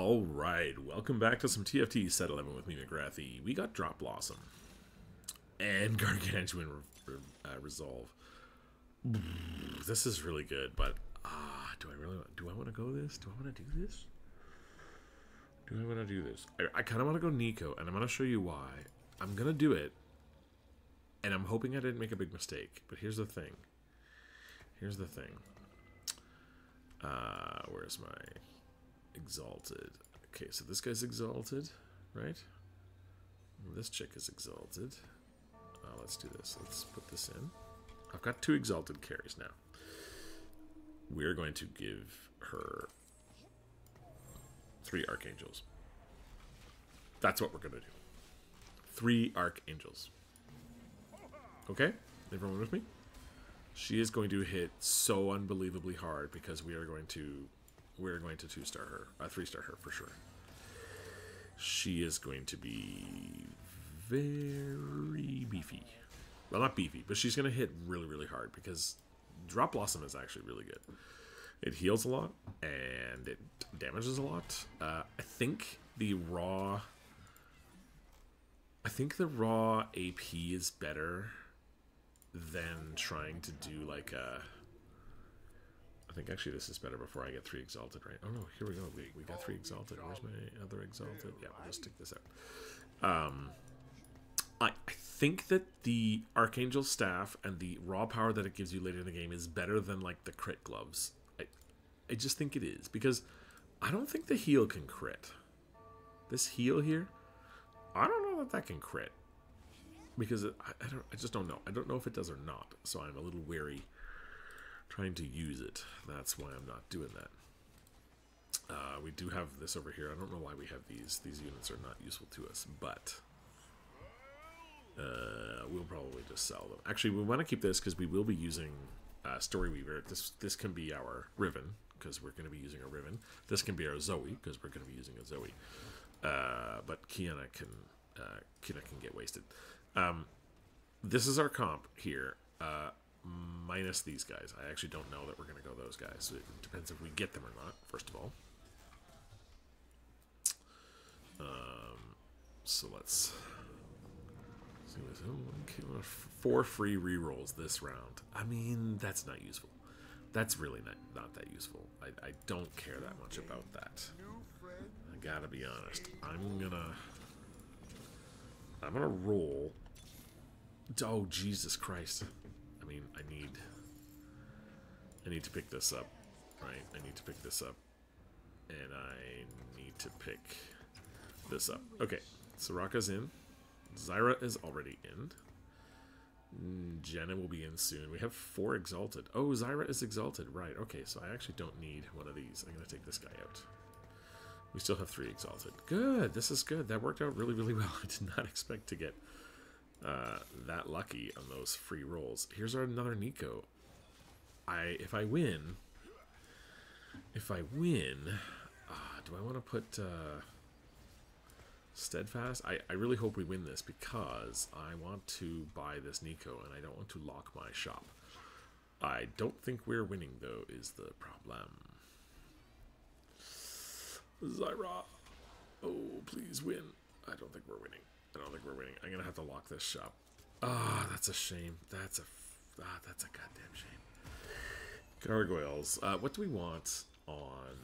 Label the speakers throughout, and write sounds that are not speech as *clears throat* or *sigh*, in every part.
Speaker 1: All right, welcome back to some TFT Set 11 with me, Mcwrathy. We got Drop Blossom and Gargantuan Re Re uh, Resolve. This is really good, but ah, do I really want, do I want to go this? Do I want to do this? Do I want to do this? I, I kind of want to go Neeko, and I'm going to show you why. I'm going to do it, and I'm hoping I didn't make a big mistake. But here's the thing. Here's the thing. Uh, where's my exalted? Okay, so this guy's exalted, right? This chick is exalted. Uh, let's do this. Let's put this in. I've got two exalted carries now. We're going to give her three archangels. That's what we're going to do. Three archangels. Okay? Everyone with me? She is going to hit so unbelievably hard because we are going to we're going to two star her, uh, three star her for sure. She is going to be very beefy. Well, not beefy, but she's going to hit really, really hard because Drop Blossom is actually really good. It heals a lot and it damages a lot. Uh, I think the raw. I think the raw AP is better than trying to do like a. I think actually this is better before I get three exalted, right? Oh no, here we go. We, we got three exalted. Where's my other exalted? Yeah, we'll just stick this out. Um, I, I think that the Archangel Staff and the raw power that it gives you later in the game is better than like the crit gloves. I, I just think it is because I don't think the heal can crit. This heal here, I don't know that that can crit because it, I, I don't. I just don't know. I don't know if it does or not. So I'm a little wary trying to use it. That's why I'm not doing that. Uh, we do have this over here. I don't know why we have these. These units are not useful to us, but uh, we'll probably just sell them. Actually, we want to keep this because we will be using uh, Storyweaver. This this can be our Riven because we're going to be using a Riven. This can be our Zoe because we're going to be using a Zoe. Uh, but Qiyana can uh, Qiyana can get wasted. Um, this is our comp here, uh, minus these guys. I actually don't know that we're going to go those guys. It depends if we get them or not. First of all. Um, so let's see oh, four free rerolls this round. I mean, that's not useful. That's really not not that useful. I, I don't care that much about that. I gotta be honest. I'm gonna I'm gonna roll. Oh Jesus Christ! I mean, I need I need to pick this up, right? I need to pick this up, and I need to pick this up. Okay, Soraka's in. Zyra is already in. Mm, Janna will be in soon. We have four exalted. Oh, Zyra is exalted. Right, okay, so I actually don't need one of these. I'm going to take this guy out. We still have three exalted. Good, this is good. That worked out really, really *laughs* well. I did not expect to get uh, that lucky on those free rolls. Here's our another Neeko. I If I win... If I win... Uh, do I want to put... Uh, Steadfast. I, I really hope we win this because I want to buy this Neeko and I don't want to lock my shop. I don't think we're winning though is the problem. Zyra. Oh, please win. I don't think we're winning. I don't think we're winning. I'm to have to lock this shop. Ah, oh, that's a shame. That's a ah, that's a goddamn shame. Gargoyles. Uh, what do we want on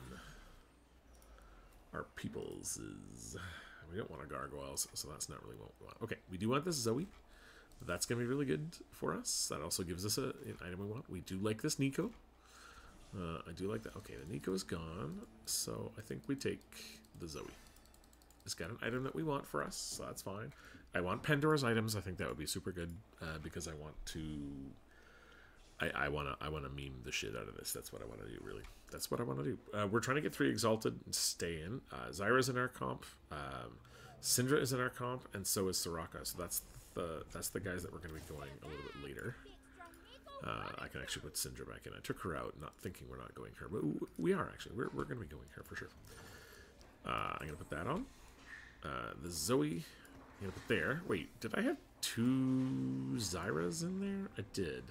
Speaker 1: our people's we don't want a gargoyles, so that's not really what we want. Okay, we do want this Zoe. That's to be really good for us. That also gives us a, an item we want. We do like this Neeko. Uh, I do like that. Okay, the Neeko is gone, so I think we take the Zoe. It's got an item that we want for us, so that's fine. I want Pandora's items. I think that would be super good uh, because I want to. I, I wanna I wanna meme the shit out of this. That's what I want to do. Really, that's what I want to do. Uh, we're trying to get three exalted and stay in. Uh, Zyra's in our comp. Um, Syndra is in our comp, and so is Soraka. So that's the that's the guys that we're going to be going a little bit later. Uh, I can actually put Syndra back in. I took her out, not thinking we're not going her, but we are actually. We're, we're going to be going her for sure. Uh, I'm going to put that on. Uh, the Zoe, there. Wait, did I have two Zyras in there? I did.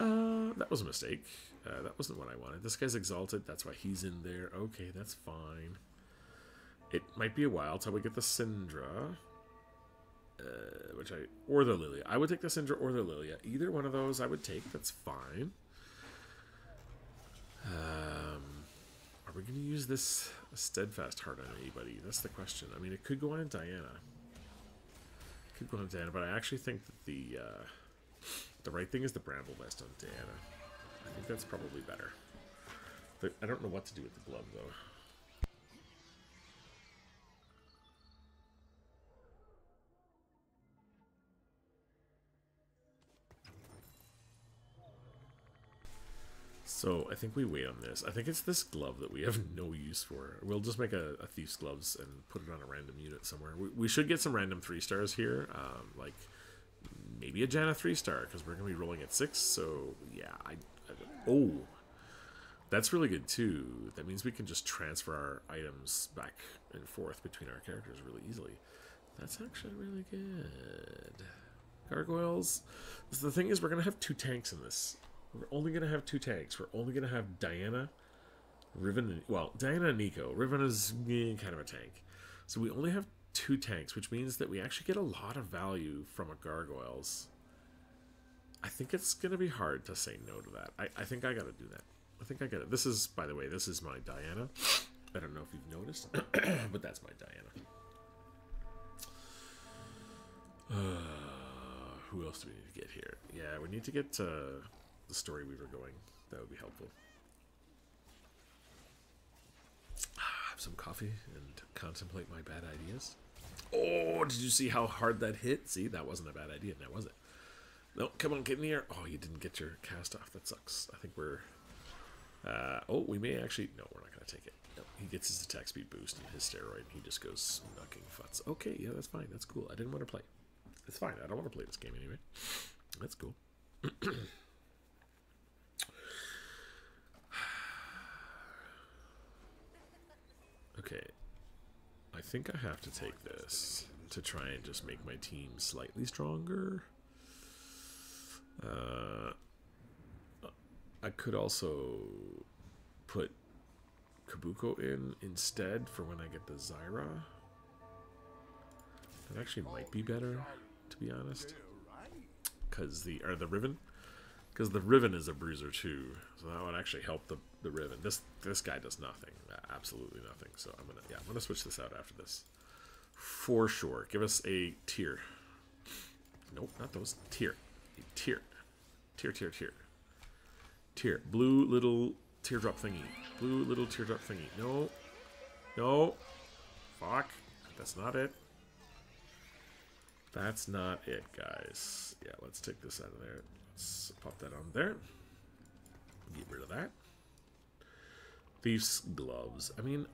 Speaker 1: Uh, that was a mistake. Uh, that wasn't what I wanted. This guy's exalted. That's why he's in there. Okay, that's fine. It might be a while till we get the Syndra. Uh, which I... Or the Lilia. I would take the Syndra or the Lilia. Either one of those I would take. That's fine. Are we going to use this Steadfast Heart on anybody? That's the question. I mean, it could go on Diana. It could go on Diana, but I actually think that the... Uh, the right thing is the Bramble Vest on Diana. I think that's probably better. But I don't know what to do with the glove, though. So I think we wait on this. I think it's this glove that we have *laughs* no use for. We'll just make a, a thief's gloves and put it on a random unit somewhere. We, we should get some random three stars here, um, like maybe a Janna three star because we're gonna be rolling at six. So yeah, I, I oh, that's really good too. That means we can just transfer our items back and forth between our characters really easily. That's actually really good. Gargoyles. The thing is, we're gonna have two tanks in this. We're only gonna have two tanks. We're only gonna have Diana, Riven. Well, Diana and Neeko. Riven is eh, kind of a tank. So we only have two tanks, which means that we actually get a lot of value from a Gargoyles. I think it's going to be hard to say no to that. I, I think I got to do that. I think I got it. This is, by the way, this is my Diana. I don't know if you've noticed, *clears throat* but that's my Diana. Uh, who else do we need to get here? Yeah, we need to get uh, the story we were going. That would be helpful. Have some coffee and contemplate my bad ideas. Oh, did you see how hard that hit? See, that wasn't a bad idea now, was it? No, come on, get in here. Oh, you didn't get your cast off. That sucks. I think we're... Uh, oh, we may actually... No, we're not going to take it. No, he gets his attack speed boost and his steroid, and he just goes knocking futs. Okay, yeah, that's fine. That's cool. I didn't want to play. It's fine. I don't want to play this game anyway. That's cool. *clears throat* okay, I think I have to take this to try and just make my team slightly stronger. Uh, I could also put Kobuko in instead for when I get the Zyra. That actually might be better, to be honest. Because the, or the Riven. Because the Riven is a bruiser too, so that would actually help the, the Riven. This this guy does nothing, absolutely nothing. So I'm gonna yeah I'm gonna switch this out after this, for sure. Give us a tear. Nope, not those tear, tear, tear, tear, tear, tear. Blue little teardrop thingy. Blue little teardrop thingy. No, no, fuck. That's not it. That's not it, guys. Yeah, let's take this out of there. Let's pop that on there. Get rid of that. Thief's gloves. I mean,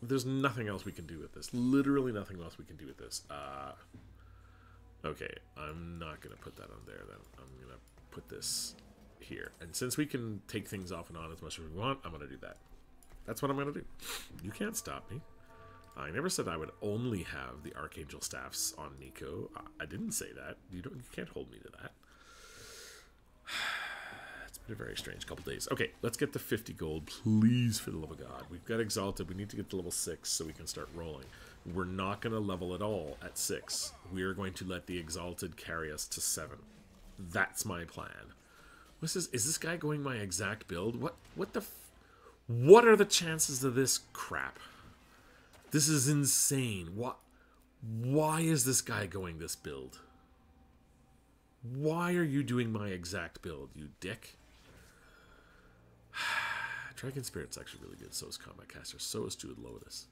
Speaker 1: there's nothing else we can do with this. Literally nothing else we can do with this. Uh, okay, I'm not going to put that on there then. I'm going to put this here. And since we can take things off and on as much as we want, I'm going to do that. That's what I'm going to do. You can't stop me. I never said I would only have the Archangel staffs on Neeko. I didn't say that. You don't. You can't hold me to that. Been a very strange couple days. Okay, let's get the 50 gold, please, for the love of God. We've got Exalted. We need to get to level 6 so we can start rolling. We're not going to level at all at 6. We are going to let the Exalted carry us to 7. That's my plan. What's this? Is this guy going my exact build? What What the... what are the chances of this crap? This is insane. What? Why is this guy going this build? Why are you doing my exact build, you dick? *sighs* Dragon Spirit's actually really good. So is Combat Caster. So is Druid Lotus.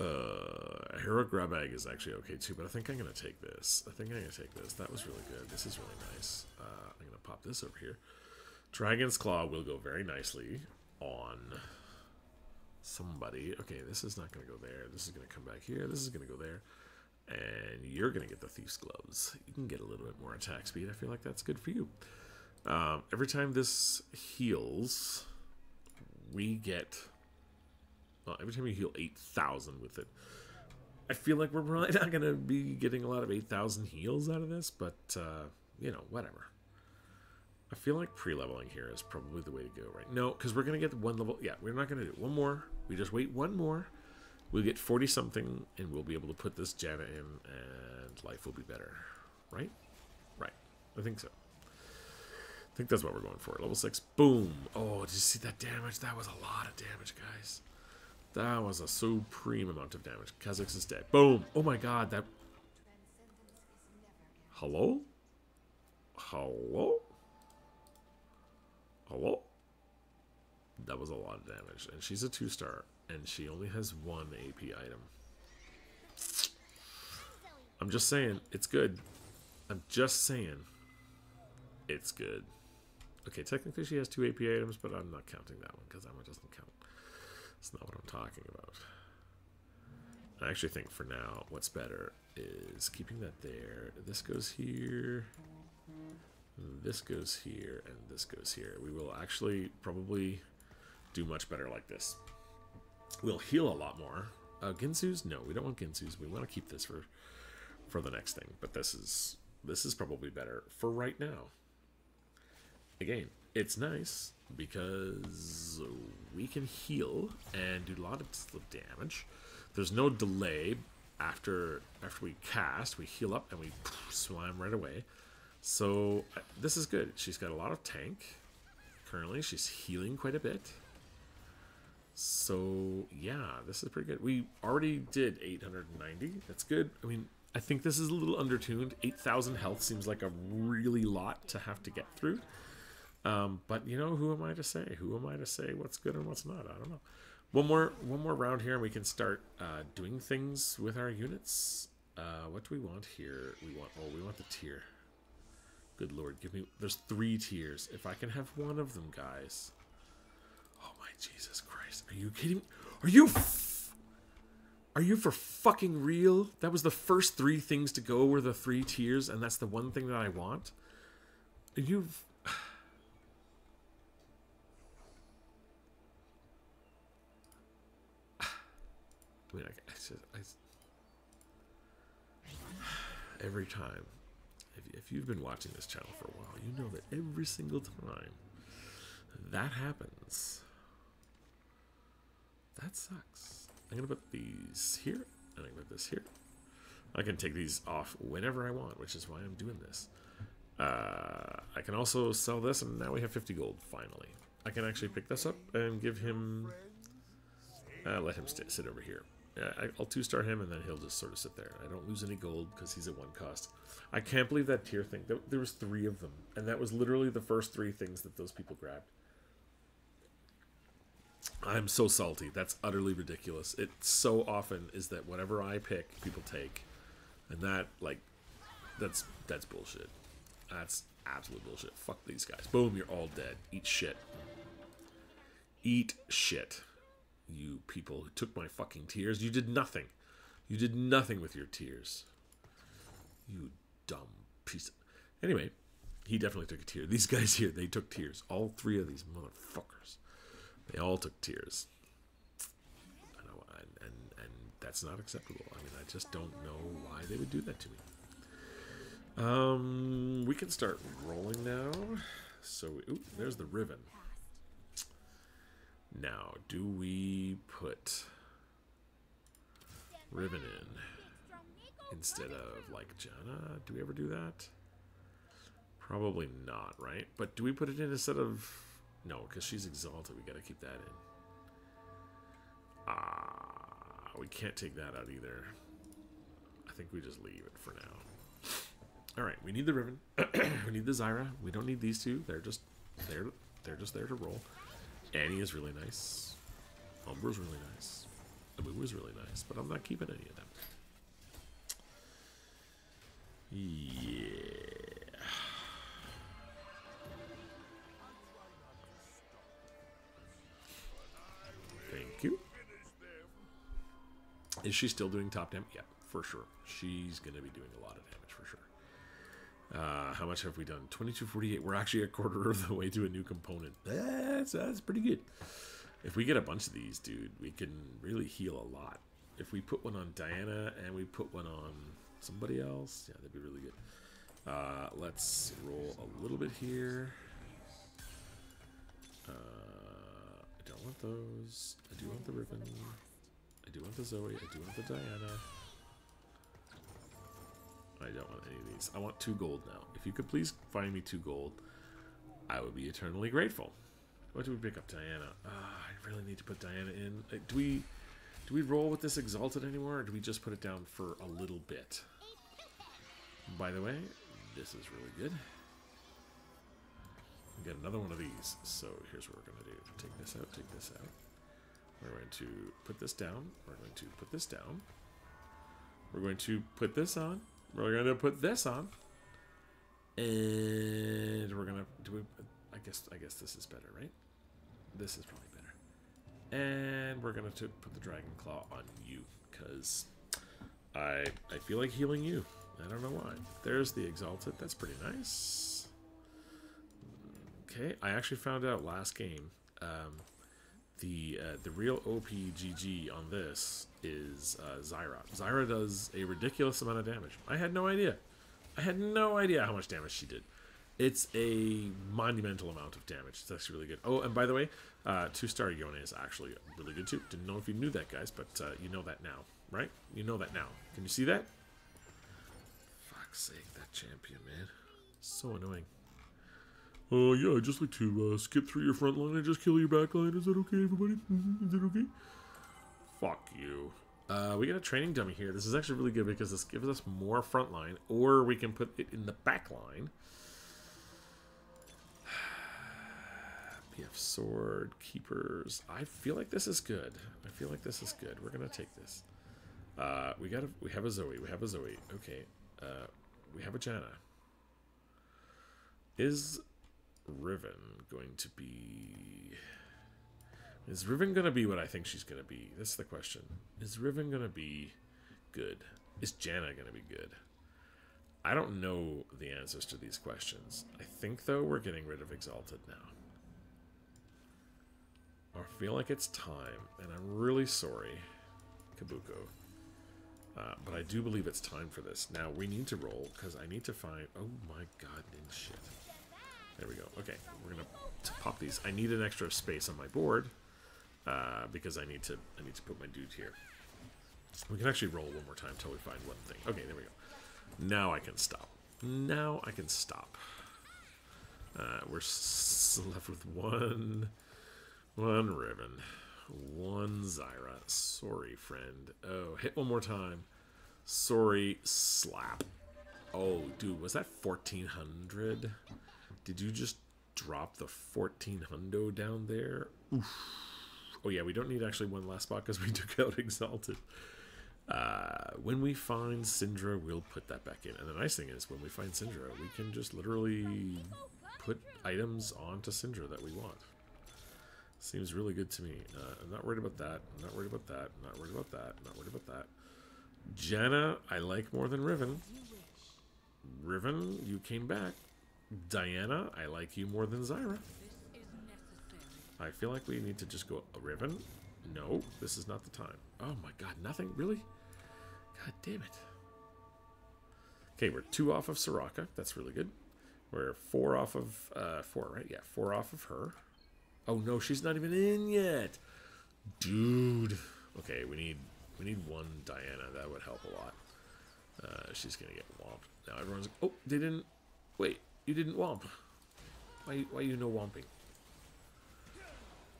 Speaker 1: Uh, Hero Grab Bag is actually okay too, but I think I'm going to take this. I think I'm going to take this. That was really good. This is really nice. Uh, I'm going to pop this over here. Dragon's Claw will go very nicely on somebody. Okay, this is not going to go there. This is going to come back here. This is going to go there and you're going to get the Thief's Gloves. You can get a little bit more attack speed. I feel like that's good for you. Um, every time this heals, we get... Well, every time you heal 8,000 with it. I feel like we're probably *laughs* not going to be getting a lot of 8,000 heals out of this, but, uh, you know, whatever. I feel like pre-leveling here is probably the way to go, right? No, because we're going to get one level. Yeah, we're not going to do it. One more. We just wait one more. We'll get 40-something, and we'll be able to put this Janna in, and life will be better. Right? Right. I think so. I think that's what we're going for. Level 6. Boom. Oh, did you see that damage? That was a lot of damage, guys. That was a supreme amount of damage. Kha'Zix is dead. Boom. Oh my god, that... Hello? Hello? Hello? That was a lot of damage. And she's a two-star. And she only has one AP item. I'm just saying, it's good. I'm just saying, it's good. Okay, technically she has two AP items, but I'm not counting that one because that one doesn't count. That's not what I'm talking about. I actually think for now, what's better is keeping that there. This goes here. This goes here, and this goes here. We will actually probably do much better like this. We'll heal a lot more. Uh, Guinsoo's? No, we don't want Guinsoo's. We want to keep this for for the next thing. But this is this is probably better for right now. Again, it's nice because we can heal and do a lot of damage. There's no delay after after we cast. We heal up and we swim right away. So uh, this is good. She's got a lot of tank. Currently, she's healing quite a bit. So yeah, this is pretty good. We already did 890. That's good. I mean, I think this is a little undertuned. 8,000 health seems like a really lot to have to get through. Um, but you know, who am I to say? Who am I to say what's good and what's not? I don't know. One more, one more round here, and we can start uh, doing things with our units. Uh, what do we want here? We want, oh, we want the tear. Good lord, give me. There's three tears. If I can have one of them, guys. Oh my Jesus Christ! Are you kidding? Are you? Are you for fucking real? That was the first three things to go were the three tears, and that's the one thing that I want. Are You've I mean, I, I just, I, every time, if, if you've been watching this channel for a while, you know that every single time that happens, that sucks. I'm gonna put these here, and I'm gonna put this here. I can take these off whenever I want, which is why I'm doing this. Uh, I can also sell this, and now we have 50 gold, finally. I can actually pick this up and give him... Uh, let him sit over here. I'll two-star him, and then he'll just sort of sit there. I don't lose any gold because he's at one cost. I can't believe that tear thing. There was three of them, and that was literally the first three things that those people grabbed. I'm so salty. That's utterly ridiculous. It so often is that whatever I pick, people take, and that like, that's that's bullshit. That's absolute bullshit. Fuck these guys. Boom, you're all dead. Eat shit. Eat shit you people who took my fucking tears. You did nothing. You did nothing with your tears. You dumb piece of... Anyway, he definitely took a tear. These guys here, they took tears. All three of these motherfuckers. They all took tears. and, and, and that's not acceptable. I mean, I just don't know why they would do that to me. Um, we can start rolling now. So, ooh, there's the Riven. Now, do we put Riven in instead of like Janna? Do we ever do that? Probably not, right? But do we put it in instead of... No, because she's exalted. We got to keep that in. Ah, we can't take that out either. I think we just leave it for now. All right, we need the Riven. *clears throat* we need the Zyra. We don't need these two. They're just there. They're just there to roll. Annie is really nice. Umbra's really nice. Amu is really nice, but I'm not keeping any of them. Yeah. Thank you. Is she still doing top damage? Yeah, for sure. She's going to be doing a lot of damage for sure. Uh, how much have we done? 2248. We're actually a quarter of the way to a new component. That's, that's pretty good. If we get a bunch of these, dude, we can really heal a lot. If we put one on Diana and we put one on somebody else, yeah, that'd be really good. Uh, let's roll a little bit here. Uh, I don't want those. I do want the Riven. I do want the Zoe. I do want the Diana. I don't want any of these. I want two gold now. If you could please find me two gold, I would be eternally grateful. What do we pick up, Diana? Uh, I really need to put Diana in. Uh, do we do we roll with this Exalted anymore, or do we just put it down for a little bit? By the way, this is really good. We get another one of these. So here's what we're going to do. Take this out, take this out. We're going to put this down. We're going to put this down. We're going to put this on. We're to put this on. And we're to do we I guess I guess this is better, right? This is probably better. And we're to put the dragon claw on you cuz I I feel like healing you. I don't know why. There's the exalted. That's pretty nice. Okay, I actually found out last game. Um, the uh, the real OPGG on this is uh, Zyra. Zyra does a ridiculous amount of damage. I had no idea. I had no idea how much damage she did. It's a monumental amount of damage. It's actually really good. Oh, and by the way, uh, two-star Yone is actually really good too. Didn't know if you knew that, guys, but uh, you know that now, right? You know that now. Can you see that? Fuck's sake, that champion, man. So annoying. Uh, yeah, I'd just like to uh, skip through your front line and just kill your back line. Is that okay, everybody? *laughs* Is that okay? Fuck you. Uh, we got a training dummy here. This is actually really good because this gives us more front line, or we can put it in the back line. *sighs* PF sword, keepers. I feel like this is good. I feel like this is good. We're gonna take this. Uh, we got a, we have a Zoe. We have a Zoe. Okay. Uh, we have a Janna. Is Riven going to be... Is Riven going to be what I think she's going to be? That's the question. Is Riven going to be good? Is Janna going to be good? I don't know the answers to these questions. I think, though, we're getting rid of Exalted now. I feel like it's time, and I'm really sorry, Kobuko. Uh, but I do believe it's time for this. Now, we need to roll, because I need to find... Oh my god, shit. There we go. Okay, we're gonna pop these. I need an extra space on my board uh, because I need to I need to put my dude here. We can actually roll one more time until we find one thing. Okay, there we go. Now I can stop. Now I can stop. Uh, we're left with one, one Riven, one Zyra. Sorry, friend. Oh, hit one more time. Sorry, slap. Oh, dude, was that 1400? Did you just drop the 14 hundo down there? Oof. Oh yeah, we don't need actually one last spot because we *laughs* took out Exalted. Uh, when we find Syndra, we'll put that back in. And the nice thing is, when we find Syndra, we can just literally put items onto Syndra that we want. Seems really good to me. Uh, I'm not worried about that. I'm not worried about that. I'm not worried about that. I'm not worried about that. Janna, I like more than Riven. Riven, you came back. Diana, I like you more than Zyra. I feel like we need to just go a Riven. No, this is not the time. Oh my god, nothing? Really? God damn it. Okay, we're two off of Soraka. That's really good. We're four off of, uh, four, right? Yeah, four off of her. Oh no, she's not even in yet. Dude. Okay, we need, we need one Diana. That would help a lot. Uh, she's gonna get whomped. Now everyone's, oh, they didn't, wait. You didn't womp. Why, why you no womping?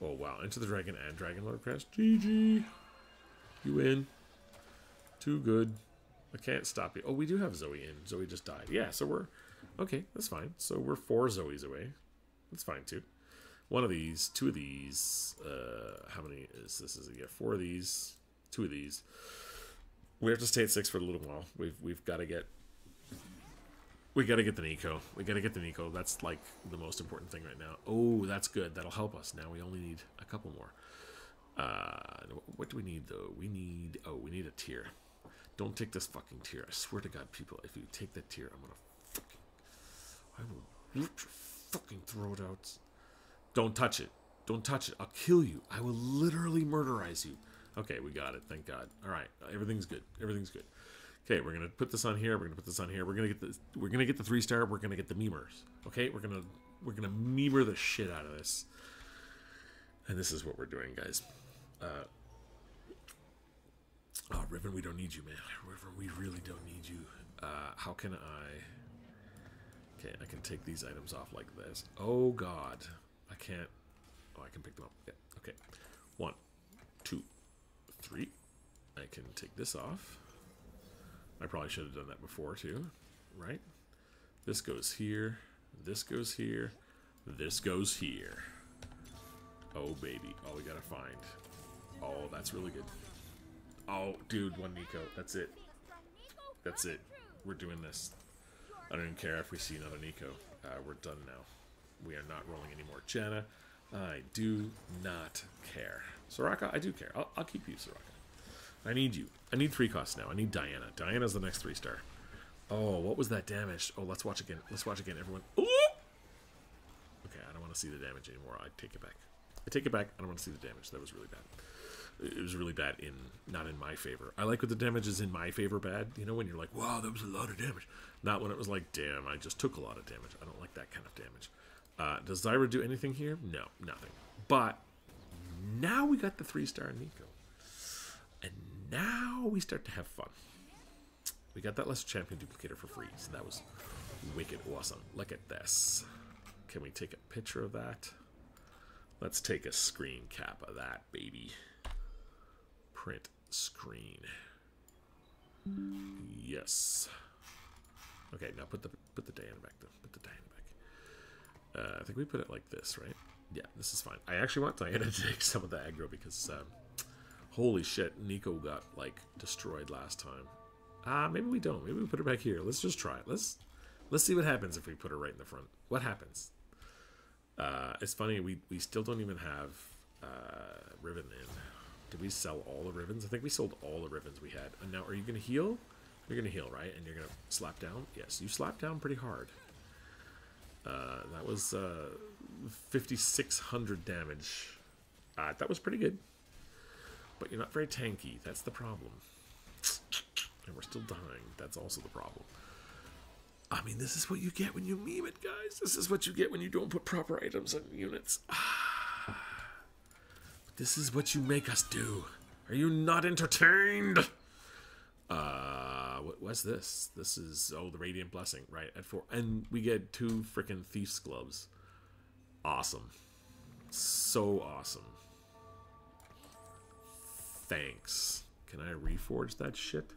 Speaker 1: Oh, wow. Into the Dragon and Dragon Lord Crest. GG. You win. Too good. I can't stop you. Oh, we do have Zoe in. Zoe just died. Yeah, so we're... Okay, that's fine. So we're four Zoes away. That's fine, too. One of these, two of these. Uh, how many is this? Is it? Yeah, four of these, two of these. We have to stay at six for a little while. We've we've got to get we gotta get the Neeko. We gotta get the Neeko. That's like the most important thing right now. Oh, that's good. That'll help us. Now we only need a couple more. Uh, what do we need though? We need. Oh, we need a tear. Don't take this fucking tear. I swear to God, people, if you take that tear, I'm gonna fucking. I will rip your fucking throat out. Don't touch it. Don't touch it. I'll kill you. I will literally murderize you. Okay, we got it. Thank God. All right, everything's good. Everything's good. Okay, we're gonna put this on here. We're gonna put this on here. We're gonna get the we're gonna get the three star. We're gonna get the memers. Okay, we're gonna we're gonna memer the shit out of this. And this is what we're doing, guys. Uh, oh, Riven, we don't need you, man. Riven, we really don't need you. Uh, how can I... Okay, I can take these items off like this. Oh, God. I can't... Oh, I can pick them up. Yeah, okay. One, two, three. I can take this off. I probably should have done that before, too. Right? This goes here. This goes here. This goes here. Oh, baby. Oh, we gotta find. Oh, that's really good. Oh, dude, one Neeko, That's it. That's it. We're doing this. I don't even care if we see another Neeko. Uh, we're done now. We are not rolling anymore. Janna, I do not care. Soraka, I do care. I'll, I'll keep you, Soraka. I need you. I need three costs now. I need Diana. Diana's the next three star. Oh, what was that damage? Oh, let's watch again. Let's watch again, everyone. Ooh! Okay, I don't want to see the damage anymore. I take it back. I take it back. I don't want to see the damage. That was really bad. It was really bad in not in my favor. I like when the damage is in my favor bad. You know, when you're like, wow, that was a lot of damage. Not when it was like, damn, I just took a lot of damage. I don't like that kind of damage. Uh, does Zyra do anything here? No, nothing. But now we got the three star Neeko. And now we start to have fun. We got that less champion duplicator for free, so that was wicked awesome. Look at this. Can we take a picture of that? Let's take a screen cap of that, baby. Print screen. Yes. Okay, now put the put the Diana back though. Put the Diana back. Uh, I think we put it like this, right? Yeah, this is fine. I actually want Diana to take some of the aggro because, um, holy shit, Neeko got like destroyed last time. Ah, uh, maybe we don't. Maybe we put her back here. Let's just try it. Let's let's see what happens if we put her right in the front. What happens? Uh, it's funny. We we still don't even have uh, Riven in. Did we sell all the Rivens? I think we sold all the Rivens we had. And now, are you going to heal? You're going to heal, right? And you're going to slap down? Yes, you slap down pretty hard. Uh, that was uh, 5,600 damage. Uh, that was pretty good. But you're not very tanky. That's the problem. And we're still dying. That's also the problem. I mean, this is what you get when you meme it, guys. This is what you get when you don't put proper items on units. *sighs* this is what you make us do. Are you not entertained? Uh, what, was this? This is, oh, the Radiant Blessing, right, at four. And we get two freaking Thief's Gloves. Awesome. So awesome. Thanks. Can I reforge that shit?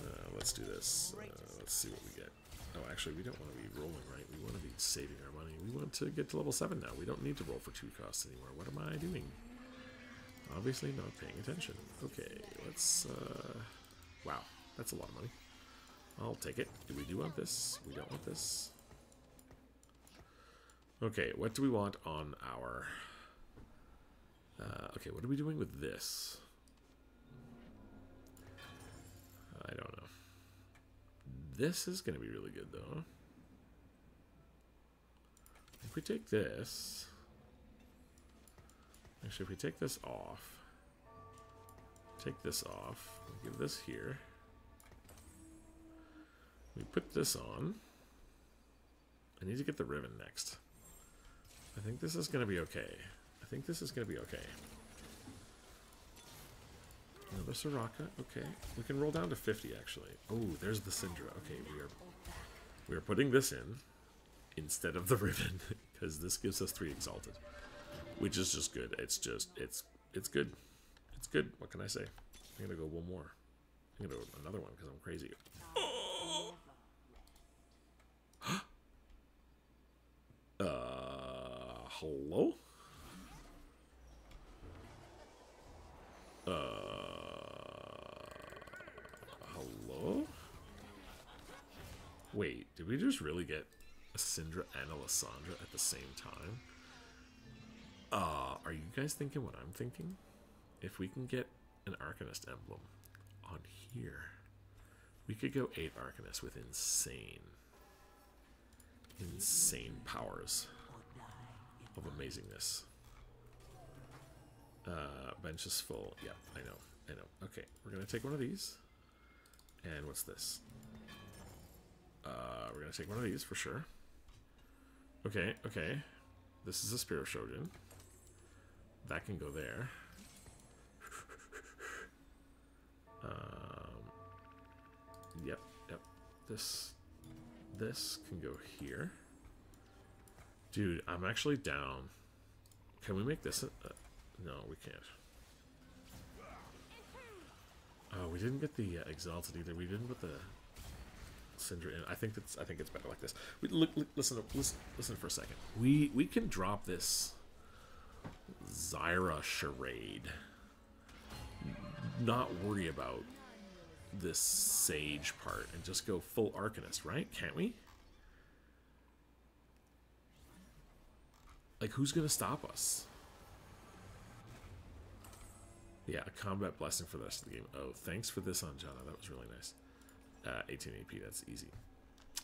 Speaker 1: Uh, let's do this. Uh, let's see what we get. Oh, actually, we don't want to be rolling, right? We want to be saving our money. We want to get to level 7 now. We don't need to roll for 2 costs anymore. What am I doing? Obviously not paying attention. Okay, let's... Uh... Wow, that's a lot of money. I'll take it. Do we do want this? We don't want this. Okay, what do we want on our... Uh, okay, what are we doing with this? I don't know. This is going to be really good, though. If we take this... Actually, if we take this off... Take this off. Give this here. We put this on. I need to get the ribbon next. I think this is going to be okay. Think this is going to be okay. Another Soraka. Okay. We can roll down to 50, actually. Oh, there's the Syndra. Okay, we are we are putting this in instead of the *laughs* Riven, because this gives us three Exalted. Which is just good. It's just, it's it's good. It's good. What can I say? I'm going to go one more. I'm going to go another one, because I'm crazy. Oh! *gasps* uh, hello? Uh... Hello? Wait, did we just really get a Syndra and a Lissandra at the same time? Uh, are you guys thinking what I'm thinking? If we can get an Arcanist emblem on here, we could go 8 Arcanists with insane, insane powers of amazingness. Uh, bench is full. Yeah, I know, I know. Okay, we're going to take one of these. And what's this? Uh, we're gonna take one of these for sure. Okay, okay. This is a Spirit Shojin. That can go there. *laughs* Um, yep, yep. This, this can go here. Dude, I'm actually down. Can we make this? A, no, we can't. Oh, we didn't get the uh, exalted either. We didn't put the Syndra in. I think that's. I think it's better like this. We, look, look, listen, listen, listen for a second. We we can drop this Zyra charade. Not worry about this sage part and just go full Arcanist, right? Can't we? Like, who's gonna stop us? Yeah, a combat blessing for the rest of the game. Oh, thanks for this, Anjana. That was really nice. Uh, 18 AP. That's easy.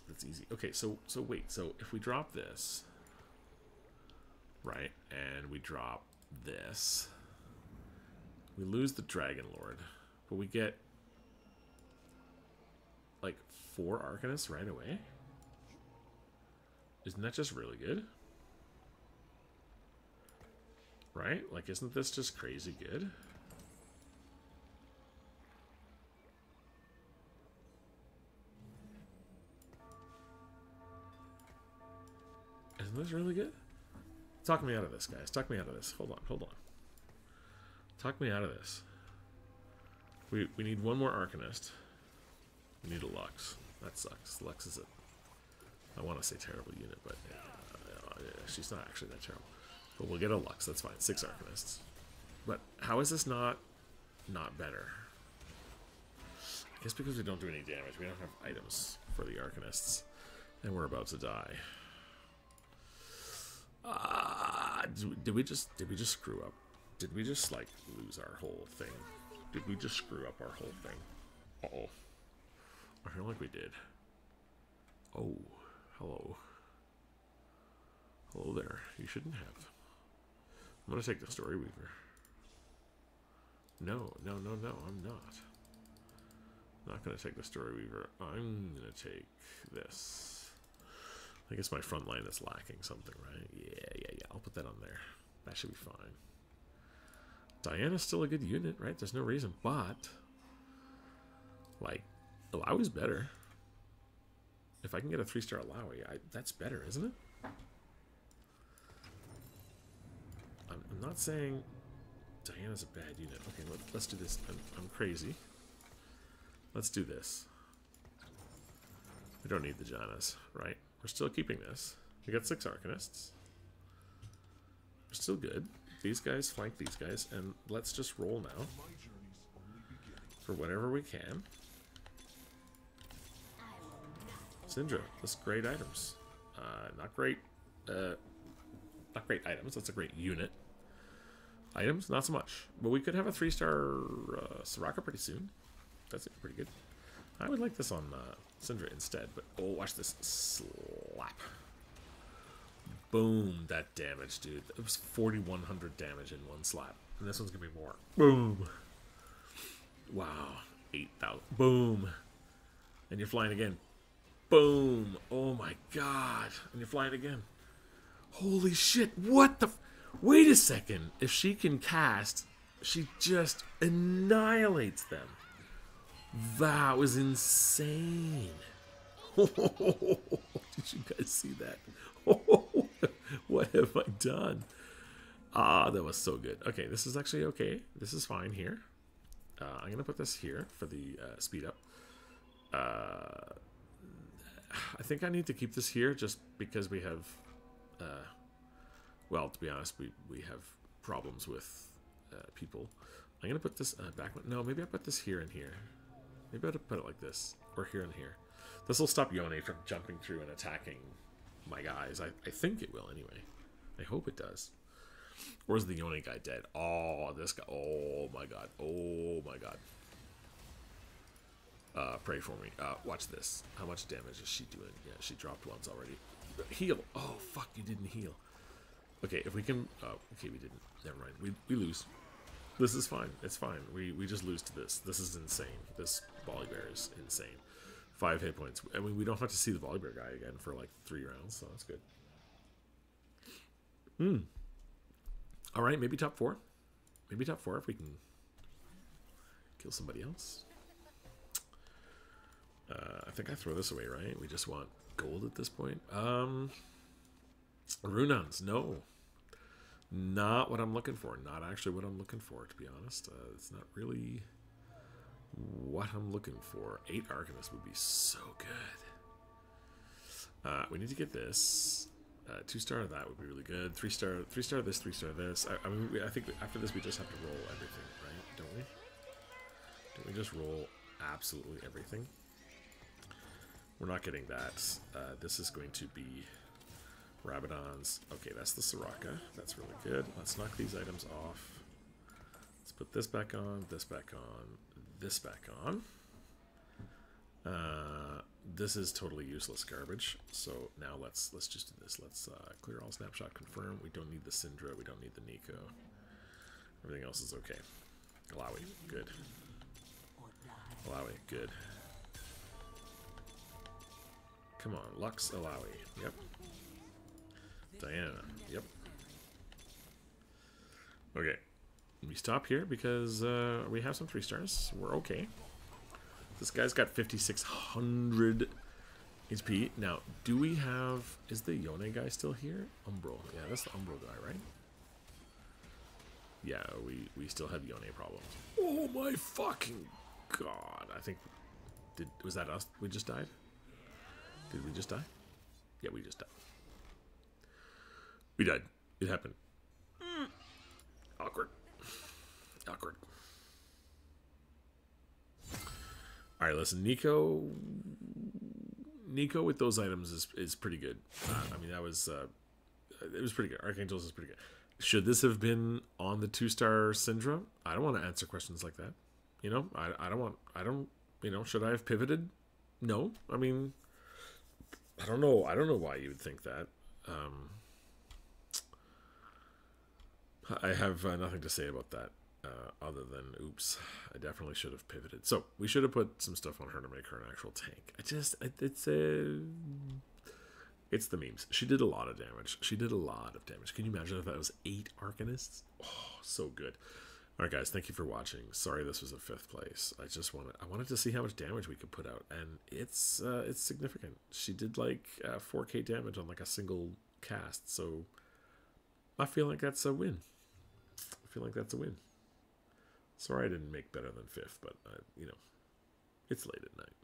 Speaker 1: That's easy. Okay, so so wait. So if we drop this, right, and we drop this, we lose the Dragon Lord, but we get like four Arcanists right away. Isn't that just really good? Right? Like, isn't this just crazy good? Isn't this really good? Talk me out of this, guys. Talk me out of this. Hold on, hold on. Talk me out of this. We, we need one more Arcanist. We need a Lux. That sucks. Lux is a... I want to say terrible unit, but uh, she's not actually that terrible. But we'll get a Lux. That's fine. Six Arcanists. But how is this not not better? I guess because we don't do any damage. We don't have items for the Arcanists. And we're about to die. Uh, did we just did we just screw up? Did we just like lose our whole thing? Did we just screw up our whole thing? Uh oh. I feel like we did. Oh, hello. Hello there. You shouldn't have. I'm gonna take the Story Weaver. No, no, no, no, I'm not. I'm not gonna take the Story Weaver. I'm gonna take this. I guess my front line is lacking something, right? Yeah, yeah, yeah. I'll put that on there. That should be fine. Diana's still a good unit, right? There's no reason, but like Illaoi's better. If I can get a three-star Illaoi, I, that's better, isn't it? I'm, I'm, not saying Diana's a bad unit. Okay, let, us do this. I'm, I'm crazy. Let's do this. We don't need the Jannas, right? We're still keeping this. We got six Arcanists. We're still good. These guys flank these guys, and let's just roll now. For whatever we can. Syndra, that's great items. Uh, not great, uh, not great items. That's a great unit. Items, not so much. But we could have a three-star uh, Soraka pretty soon. That's pretty good. I would like this on uh, Syndra instead, but oh, watch this slap. Boom, that damage, dude. It was 4,100 damage in one slap. And this one's gonna be more. Boom. Wow. 8,000. Boom. And you're flying again. Boom. Oh my god. And you're flying again. Holy shit. What the... Wait a second. If she can cast, she just annihilates them. That was insane. *laughs* Did you guys see that? *laughs* what have I done? Ah, that was so good. Okay, this is actually okay. This is fine here. Uh, I'm going to put this here for the uh, speed up. Uh, I think I need to keep this here just because we have, uh, well, to be honest, we, we have problems with uh, people. I'm going to put this uh, back. No, maybe I put this here and here. Maybe I ought to put it like this, or here and here. This will stop Yone from jumping through and attacking my guys. I, I think it will anyway. I hope it does. Or is the Yone guy dead? Oh, this guy. Oh my god. Oh my god. Uh, pray for me. Uh, watch this. How much damage is she doing? Yeah, she dropped once already. Heal. Oh, fuck, you didn't heal. Okay, if we can... Oh, okay, we didn't. Never mind. We, we lose. This is fine. It's fine. We, we just lose to this. This is insane. This Volibear is insane. Five hit points. I mean, we don't have to see the Volibear guy again for like three rounds, so that's good. Hmm. All right, maybe top four. Maybe top four if we can kill somebody else. Uh, I think I throw this away, right? We just want gold at this point. Um, Runaan's, no. Not what I'm looking for. Not actually what I'm looking for, to be honest. Uh, it's not really what I'm looking for. Eight Arcanist would be so good. Uh, we need to get this. Uh, two star of that would be really good. Three star, three star of this, three star of this. I, I mean, we, I think after this we just have to roll everything, right? Don't we? Don't we just roll absolutely everything? We're not getting that. Uh, this is going to be Rabadons. Okay, that's the Soraka. That's really good. Let's knock these items off. Let's put this back on, this back on, this back on. Uh, this is totally useless garbage. So now let's let's just do this. Let's uh, clear all snapshot confirm. We don't need the Syndra. We don't need the Neeko. Everything else is okay. Alawi, good. Alawi, good. Come on, Lux Alawi. Yep. Diana. Yep. Okay. We stop here because uh, we have some three stars. We're okay. This guy's got 5,600 HP. Now, do we have... Is the Yone guy still here? Umbral. Yeah, that's the Umbral guy, right? Yeah, we, we still have Yone problems. Oh my fucking god. I think... Did Was that us? We just died? Did we just die? Yeah, we just died. We died. It happened. Awkward. Awkward. All right, listen, Neeko. Neeko with those items is is pretty good. Uh, I mean, that was uh, it was pretty good. Archangels is pretty good. Should this have been on the two star Syndra? I don't want to answer questions like that. You know, I I don't want I don't you know should I have pivoted? No, I mean, I don't know. I don't know why you would think that. Um, I have uh, nothing to say about that uh, other than oops. I definitely should have pivoted. So we should have put some stuff on her to make her an actual tank. I just it's a it's the memes. She did a lot of damage. She did a lot of damage. Can you imagine if that was eight Arcanists? Oh, so good. All right, guys. Thank you for watching. Sorry this was a fifth place. I just wanted I wanted to see how much damage we could put out, and it's uh, it's significant. She did like uh, 4K damage on like a single cast, so I feel like that's a win. I feel like that's a win. Sorry I didn't make better than fifth, but uh, you know, it's late at night.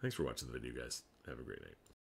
Speaker 1: Thanks for watching the video, guys. Have a great night.